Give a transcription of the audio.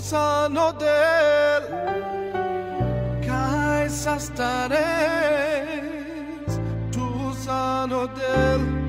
sano del Kai sastares tu sano del